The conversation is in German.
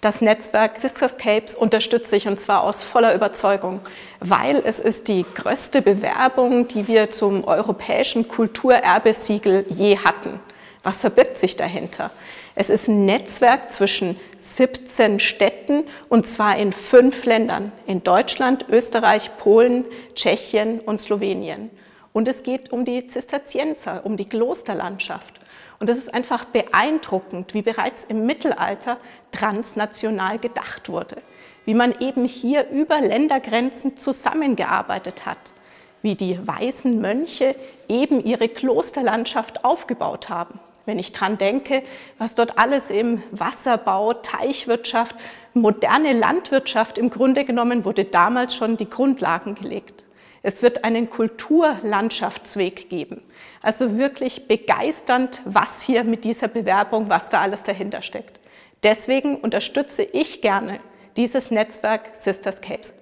Das Netzwerk Sisterscapes unterstütze ich und zwar aus voller Überzeugung, weil es ist die größte Bewerbung, die wir zum europäischen Kulturerbesiegel je hatten. Was verbirgt sich dahinter? Es ist ein Netzwerk zwischen 17 Städten und zwar in fünf Ländern, in Deutschland, Österreich, Polen, Tschechien und Slowenien. Und es geht um die Zisterzienser, um die Klosterlandschaft. Und es ist einfach beeindruckend, wie bereits im Mittelalter transnational gedacht wurde, wie man eben hier über Ländergrenzen zusammengearbeitet hat, wie die weißen Mönche eben ihre Klosterlandschaft aufgebaut haben. Wenn ich dran denke, was dort alles im Wasserbau, Teichwirtschaft, moderne Landwirtschaft im Grunde genommen wurde damals schon die Grundlagen gelegt. Es wird einen Kulturlandschaftsweg geben. Also wirklich begeisternd, was hier mit dieser Bewerbung, was da alles dahinter steckt. Deswegen unterstütze ich gerne dieses Netzwerk Sisters Capes.